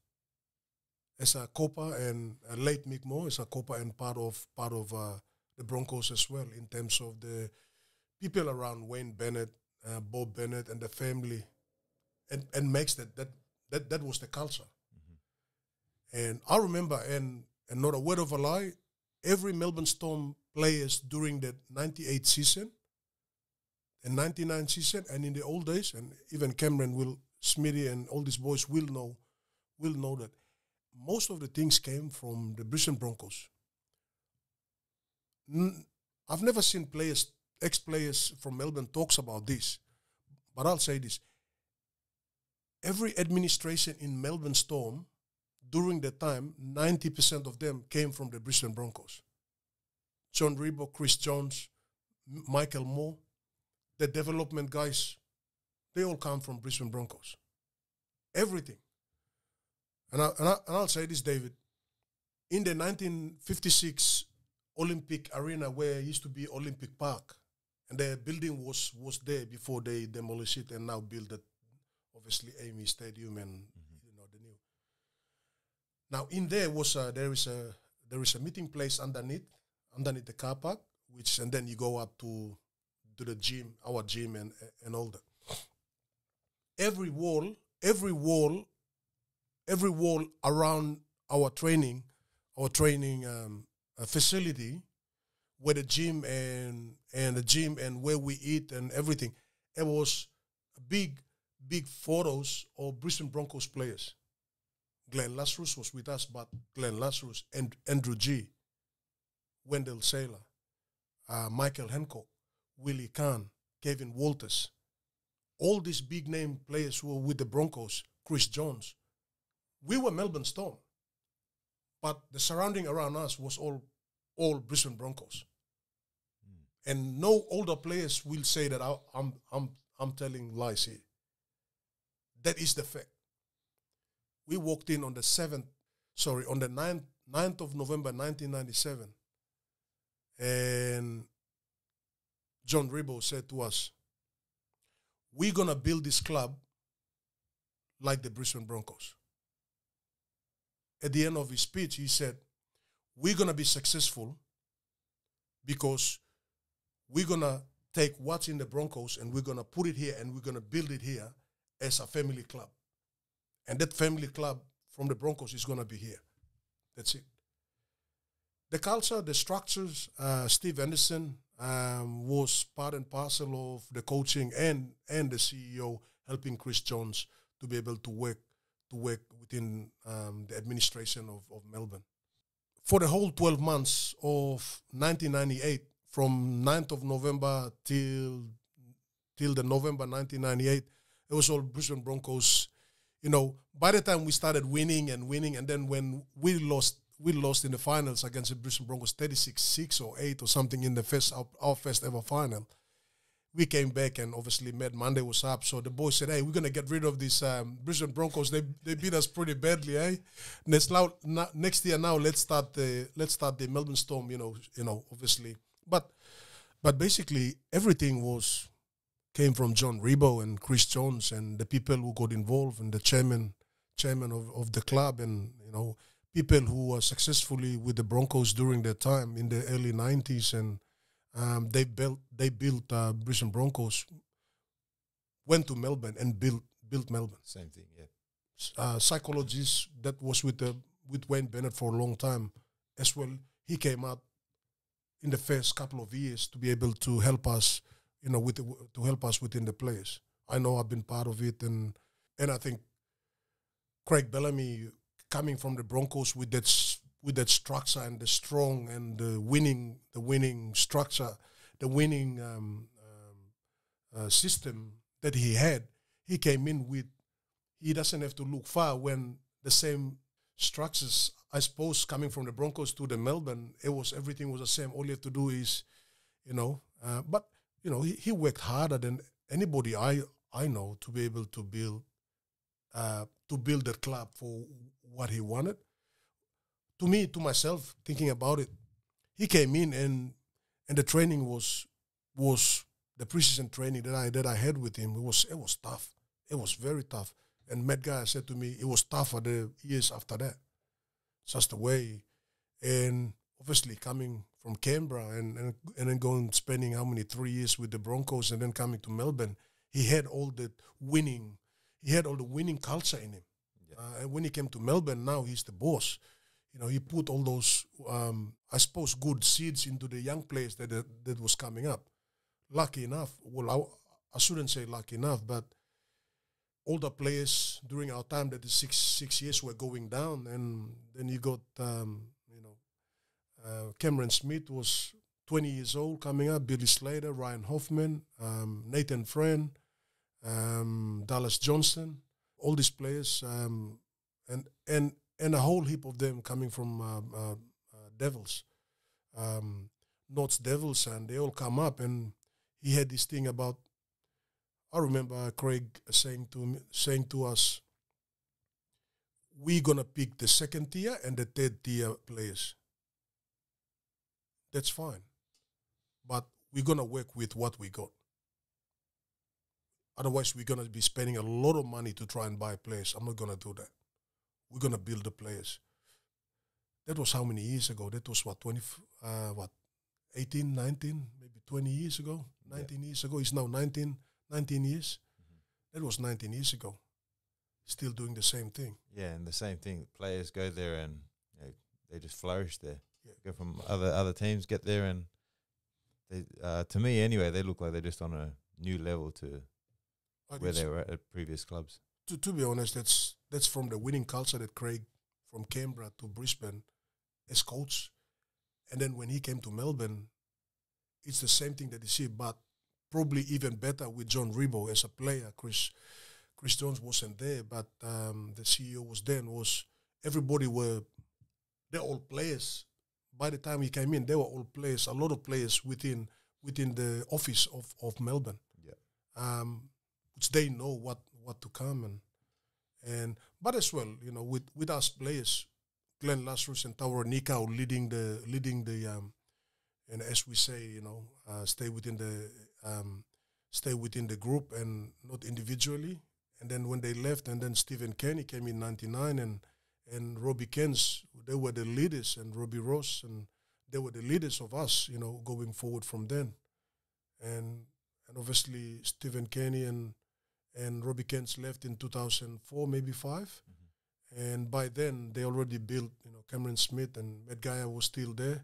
as a Copa and a late Mick Moore is a Copa and part of part of uh, the Broncos as well in terms of the people around Wayne Bennett, uh, Bob Bennett, and the family, and and makes that that that that was the culture. And I remember, and and not a word of a lie, every Melbourne Storm players during the '98 season, and '99 season, and in the old days, and even Cameron will, Smitty, and all these boys will know, will know that most of the things came from the Brisbane Broncos. N- I've never seen players, ex-players from Melbourne talks about this, but I'll say this: every administration in Melbourne Storm during that time, 90% of them came from the Brisbane Broncos. John Ribot, Chris Jones, M- Michael Moore, the development guys, they all come from Brisbane Broncos. Everything. And, I, and, I, and I'll say this, David. In the 1956 Olympic arena where it used to be Olympic Park, and the building was, was there before they demolished it and now built it, obviously AAMI Stadium and mm-hmm. you know the new. Now in there was a, there is a there is a meeting place underneath underneath the car park, which and then you go up to to the gym, our gym and and all that. Every wall, every wall, every wall around our training, our training um, uh, facility, where the gym and and the gym and where we eat and everything, it was big big photos of Brisbane Broncos players. Glenn Lazarus was with us, but Glenn Lazarus and Andrew Gee, Wendell Sailor, uh, Michael Hancock, Willie Carne, Kevin Walters, all these big name players who were with the Broncos, Chris Jones. We were Melbourne Storm, but the surrounding around us was all all Brisbane Broncos. Hmm. And no older players will say that I, I'm I'm I'm telling lies here. That is the fact. We walked in on the 7th, sorry, on the 9th, 9th of November 1997. And John Ribot said to us, We're going to build this club like the Brisbane Broncos. At the end of his speech, he said, We're going to be successful because we're going to take what's in the Broncos and we're going to put it here and we're going to build it here as a family club. And that family club from the Broncos is going to be here. That's it. the culture, the structures. Uh, Steve Anderson um, was part and parcel of the coaching and and the CEO helping Chris Jones to be able to work to work within um, the administration of, of Melbourne. For the whole 12 months of 1998, from 9th of November till till the November 1998, it was all Brisbane Broncos. You know, by the time we started winning and winning, and then when we lost, we lost in the finals against the Brisbane Broncos 36-6 or 8 or something in the first our, our first ever final. We came back and obviously Mad Monday was up. So the boys said, "Hey, we're gonna get rid of these um, Brisbane Broncos. They they beat us pretty badly, eh? Next now, next year now, let's start the let's start the Melbourne Storm. You know, you know, obviously, but but basically everything was came from John Ribot and Chris Jones and the people who got involved and the chairman chairman of, of the club and you know people who were successfully with the Broncos during their time in the early 90s and um, they built they built uh, Brisbane Broncos went to Melbourne and built built Melbourne same thing yeah uh, psychologist that was with the with Wayne Bennett for a long time as well he came out in the first couple of years to be able to help us you know, with the, to help us within the place. I know I've been part of it, and and I think Craig Bellamy coming from the Broncos with that with that structure and the strong and the winning the winning structure, the winning um, um, uh, system that he had, he came in with. He doesn't have to look far when the same structures. I suppose coming from the Broncos to the Melbourne, it was everything was the same. All you have to do is, you know, uh, but you know, he, he worked harder than anybody I I know to be able to build uh, to build the club for what he wanted. To me, to myself, thinking about it, he came in and and the training was was the preseason training that I that I had with him. It was it was tough. It was very tough. And Matt Geyer said to me, it was tougher the years after that. Just the way, and obviously coming from Canberra and, and and then going spending how many three years with the Broncos and then coming to Melbourne, he had all the winning, he had all the winning culture in him. Uh, and when he came to Melbourne, now he's the boss. You know, he put all those, um, I suppose, good seeds into the young players that that, that was coming up. Lucky enough, well, I, I shouldn't say lucky enough, but all the players during our time that the six six years were going down, and then you got um, you know uh, Cameron Smith was 20 years old coming up, Billy Slater, Ryan Hoffman, um, Nathan Friend, um, Dallas Johnson, all these players, um, and and and a whole heap of them coming from uh, uh, uh Devils, um, North's Devils, and they all come up. And he had this thing about. I remember Craig saying to me, saying to us, "We're gonna pick the second tier and the third tier players." that's fine. But we're to work with what we got. Otherwise, we're going to be spending a lot of money to try and buy players. I'm not going to do that. We're going to build the players. That was how many years ago? That was what, 20, uh, what, 18, 19, maybe 20 years ago? 19 yeah. years ago. It's now 19, 19 years. Mm-hmm. That was 19 years ago. Still doing the same thing. Yeah, and the same thing. Players go there and you know, they just flourish there go from other other teams, get there, and they, uh, to me anyway, they look like they're just on a new level to where they were at previous clubs. To to be honest, that's that's from the winning culture that Craig from Canberra to Brisbane as coach, and then when he came to Melbourne, it's the same thing that you see, but probably even better with John Ribot as a player. Chris Chris Jones wasn't there, but um, the CEO was there and was everybody were they're all players by the time he came in, they were all players, a lot of players within within the office of, of Melbourne. Yeah. Um, which they know what, what to come and and but as well, you know, with, with us players, Glenn Lazarus and Tawera Nikau leading the leading the um, and as we say, you know, uh, stay within the um, stay within the group and not individually. And then when they left, and then Stephen Kearney came in '99 and and Robbie Kearns, they were the leaders, and Robbie Ross, and they were the leaders of us, you know, going forward from then. And and obviously Stephen Kearney and and Robbie Kearns left in 2004, maybe 5 mm-hmm. And by then, they already built, you know, Cameron Smith and Matt Geyer was still there,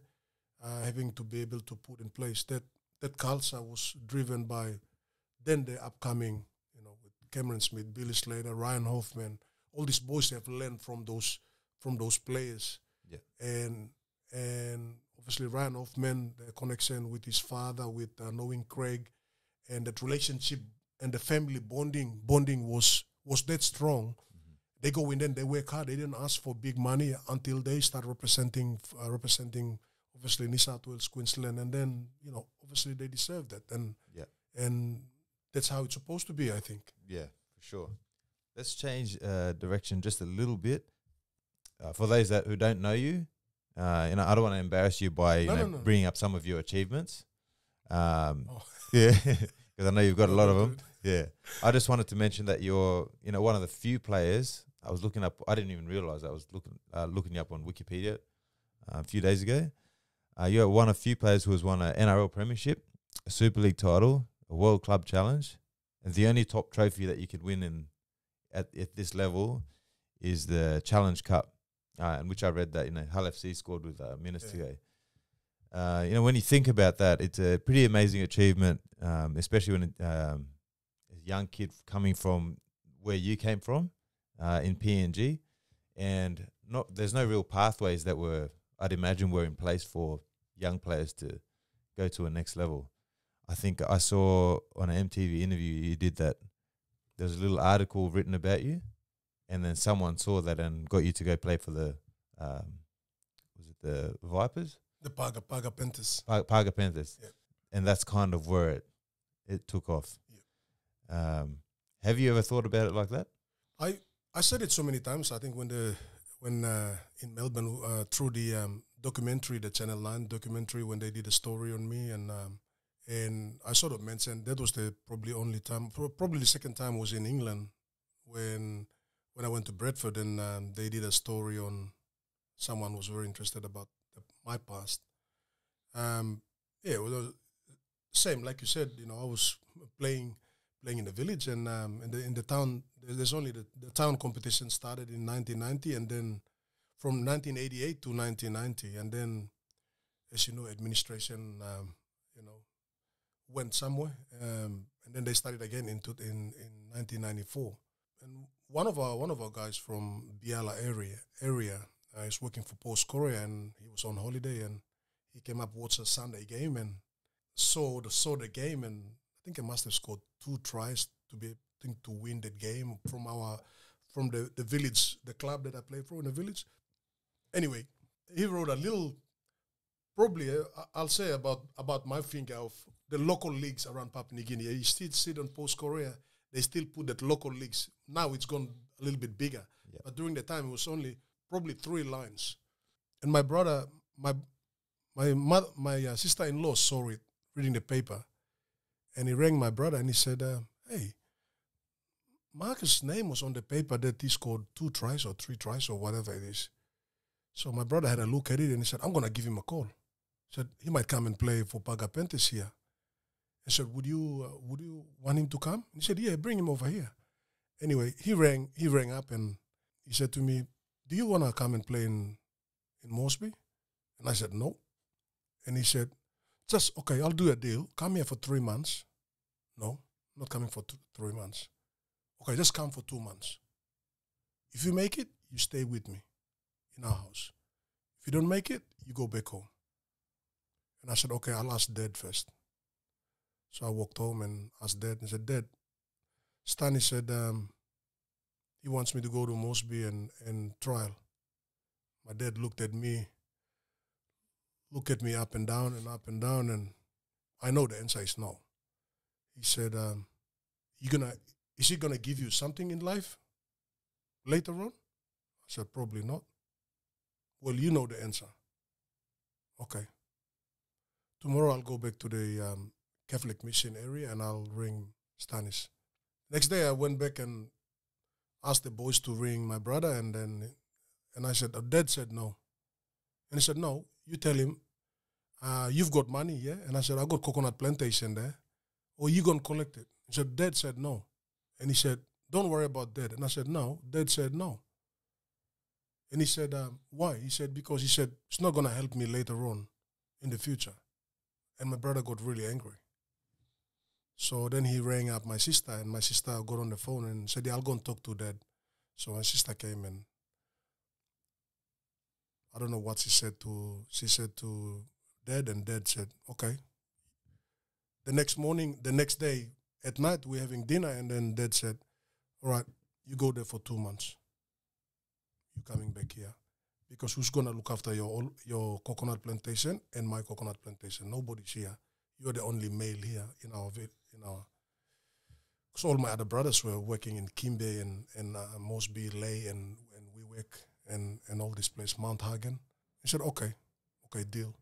uh, having to be able to put in place that that culture was driven by then the upcoming, you know, with Cameron Smith, Billy Slater, Ryan Hoffman, all these boys have learned from those from those players. Yeah. And and obviously Ryan Hoffman, the connection with his father, with uh, knowing Craig, and that relationship and the family bonding bonding was was that strong. They go in then they work hard. They didn't ask for big money until they start representing uh, representing obviously New South Wales, Queensland, and then you know obviously they deserve that and Yeah. and that's how it's supposed to be. I think. Yeah, for sure. Let's change uh, direction just a little bit. Uh, for those that who don't know you, uh, you know, I don't want to embarrass you by you No, know, no, no. bringing up some of your achievements. Um, Oh. Yeah, [LAUGHS] because I know you've got a lot of them. Yeah, I just wanted to mention that you're, you know, one of the few players. I was looking up. I didn't even realize I was looking uh, looking you up on Wikipedia uh, a few days ago. Uh, you're one of few players who has won an NRL Premiership, a Super League title, a World Club Challenge, and the only top trophy that you could win in at at this level is the Challenge Cup, uh, in which I read that you know Hull FC scored with uh, minutes Yeah. Uh, you know, when you think about that, it's a pretty amazing achievement, um, especially when it, um, a young kid coming from where you came from uh, in PNG, and not there's no real pathways that were I'd imagine were in place for young players to go to a next level. I think I saw on an MTV interview you did that. There's a little article written about you, and then someone saw that and got you to go play for the um, was it the Vipers? The Paga Paga Panthers. Pa- Paga Panthers, Yeah. and that's kind of where it it took off. Um, have you ever thought about it like that? I I said it so many times. I think when the when uh, in Melbourne uh, through the um, documentary, the Channel Nine documentary, when they did a story on me, and um, and I sort of mentioned that was the probably only time, probably the second time was in England when when I went to Bradford and um, they did a story on someone was very interested about the, my past. Um, yeah, same like you said. You know, I was playing playing in the village and um, in the in the town. There's only the, the town competition started in 1990, and then from 1988 to 1990, and then, as you know, administration, um, you know, went somewhere, um, and then they started again in in in 1994. And one of our one of our guys from Bialla area area uh, is working for Post-Courier, and he was on holiday, and he came up watched a Sunday game and saw the saw the game, and I think I must have scored two tries to be I think to win that game from our from the the village, the club that I played for in the village. Anyway, he wrote a little, probably uh, I'll say about about my finger of the local leagues around Papua New Guinea. You still see it on Post-Courier. They still put that local leagues. Now it's gone a little bit bigger, Yeah. but during the time it was only probably three lines. And my brother, my my mother, my uh, sister-in-law saw it reading the paper, and he rang my brother and he said, uh, "Hey, Marcus' name was on the paper that he scored two tries or three tries or whatever it is." So my brother had a look at it and he said, "I'm gonna give him a call." He Said he might come and play for Paga Panthers here. I said, "Would you uh, would you want him to come?" He said, "Yeah, bring him over here." Anyway, he rang he rang up and he said to me, "Do you wanna come and play in in Moresby?" And I said, "No." And he said, just okay, I'll do a deal. Come here for three months. No, not coming for th- three months. Okay, just come for two months. If you make it, you stay with me in our house. If you don't make it, you go back home. And I said, okay, I'll ask Dad first. So I walked home and asked Dad and said, Dad, Stanley said um, he wants me to go to Mosby and, and trial. My dad looked at me look at me up and down and up and down, and I know the answer is no. He said, um, "You gonna is he gonna give you something in life later on?" I said, "Probably not." Well, you know the answer. Okay. Tomorrow I'll go back to the um, Catholic mission area and I'll ring Stanis. Next day I went back and asked the boys to ring my brother, and then and I said, Dad said no, and he said, No, you tell him, uh, you've got money, yeah? And I said, I got coconut plantation there. Or you gonna collect it? He said, Dad said no. And he said, Don't worry about that. And I said, No. Dad said no. And he said, um, why? He said, because he said, it's not going to help me later on in the future. And my brother got really angry. So then he rang up my sister, and my sister got on the phone and said, yeah, I'll go and talk to dad. So my sister came and I don't know what she said to, she said to dad, and dad said, okay. The next morning, the next day at night, we're having dinner, and then dad said, all right, you go there for two months. You're coming back here. Because who's going to look after your your coconut plantation and my coconut plantation? Nobody's here. You're the only male here in our in our. Because all my other brothers were working in Kimbe and and uh, Mosby, Lae, and and we work and and all this place, Mount Hagen. He said, okay, okay, deal.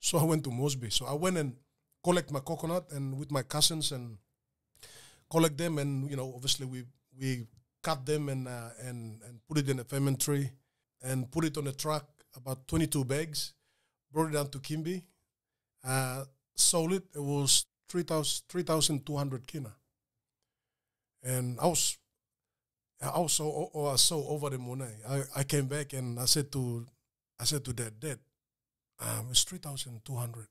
So I went to Mosby. So I went and collect my coconut and with my cousins and collect them and you know obviously we we cut them and uh, and and put it in a fermentary and put it on a truck about 22 bags brought it down to Kimbe uh, sold it it was 3000 3200 kina and i was i was so o- o- I so over the money i i came back and i said to i said to dad dad um, it's 3200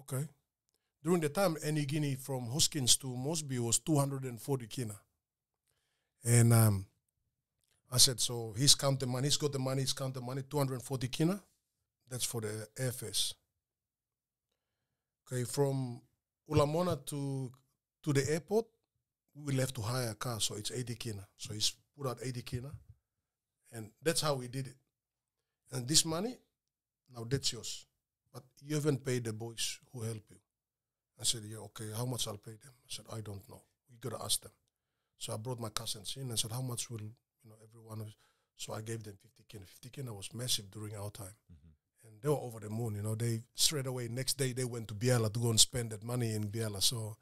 okay during the time Air Niugini from hoskins to mosby was 240 kina and um, I said, so he's counting money. He's got the money. He's counting money. 240 kina. That's for the airfares. Okay, from Ulamona to to the airport, we left to hire a car. So it's 80 kina. So he's put out 80 kina. And that's how we did it. And this money, now that's yours. But you haven't paid the boys who help you. I said, yeah, okay, how much I'll pay them? I said, I don't know. You got to ask them. So I brought my cousins in and said, how much will, you know, everyone so I gave them 50 kina. 50 kina was massive during our time. Mm-hmm. And they were over the moon, you know, they straight away, next day they went to Bialla to go and spend that money in Bialla. So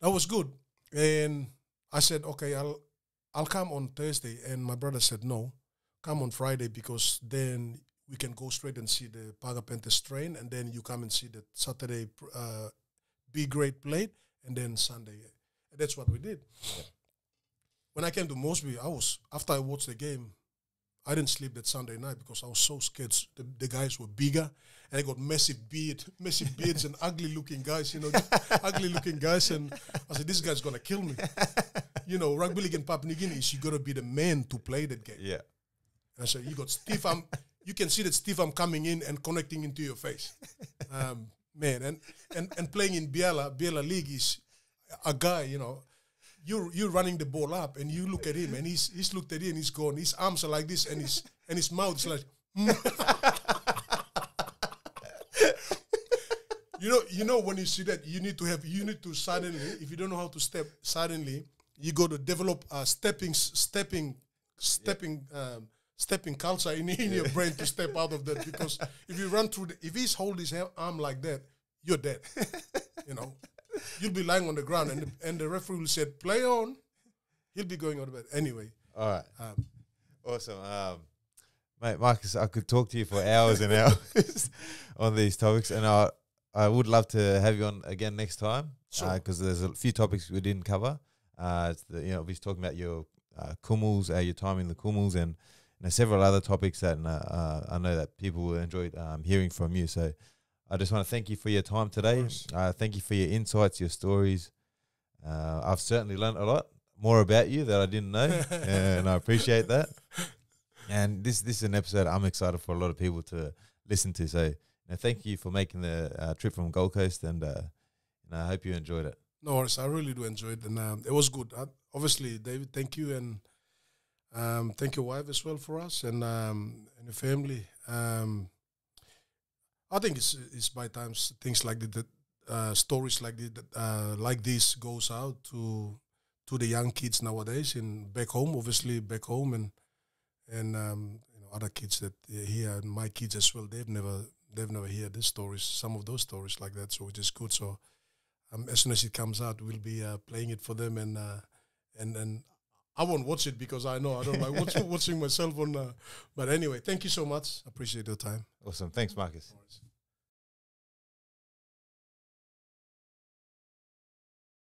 that was good. And I said, okay, I'll, I'll come on Thursday. And my brother said, no, come on Friday because then we can go straight and see the Paga Panthers train. And then you come and see the Saturday uh, B grade plate. And then Sunday. And that's what we did when I came to Mosby, I was after I watched the game, I didn't sleep that Sunday night because I was so scared. The, the guys were bigger and they got massive beard, massive beards and ugly looking guys, you know, [LAUGHS] ugly looking guys. And I said, this guy's gonna kill me. You know, rugby league in Papua New Guinea is you gotta be the man to play that game. Yeah. And I said, you got Steve I'm. you can see that Steve I'm coming in and connecting into your face. [LAUGHS] Um, man, and, and, and playing in Bialla Bialla League is a guy, you know, you're you're running the ball up and you look at him and he's he's looked at you and he's gone. His arms are like this and his and his mouth is like [LAUGHS] You know, you know when you see that you need to have you need to suddenly, if you don't know how to step suddenly, you got to develop a stepping stepping stepping um, stepping culture in, in your brain to step out of that because if you run through the, if he's hold his arm like that, you're dead. [LAUGHS] you know, you'll be lying on the ground and the, and the referee will say play on. He'll be going out of bed anyway. All right. Um, Awesome. Um, mate, Marcus, I could talk to you for hours and hours [LAUGHS] on these topics, and I I would love to have you on again next time Sure. because there's a few topics we didn't cover. Uh, it's the, you know, we're talking about your uh, Kumuls, uh, your time in the Kumuls, and know, several other topics that uh, uh, I know that people will enjoy um, hearing from you. So I just want to thank you for your time today. Uh, thank you for your insights, your stories. Uh, I've certainly learned a lot more about you that I didn't know, [LAUGHS] and I appreciate that. And this this is an episode I'm excited for a lot of people to listen to. So, you know, thank you for making the uh, trip from Gold Coast, and uh, you I hope you enjoyed it. No worries. I really do enjoy it, and um, it was good. Uh, obviously, David, thank you, and um, thank your wife as well for us, and um, and the family. Um, I think it's it's by times things like that uh, stories like that, uh, like this goes out to to the young kids nowadays in back home, obviously back home, and and um, you know other kids that here, my kids as well. They've never they've never heard these stories, some of those stories like that. So which is good. So um, as soon as it comes out, we'll be uh, playing it for them, and uh, and and I won't watch it because I know I don't like watching, [LAUGHS] watching myself on. Uh, but anyway, thank you so much. Appreciate your time. Awesome. Thanks, Marcus.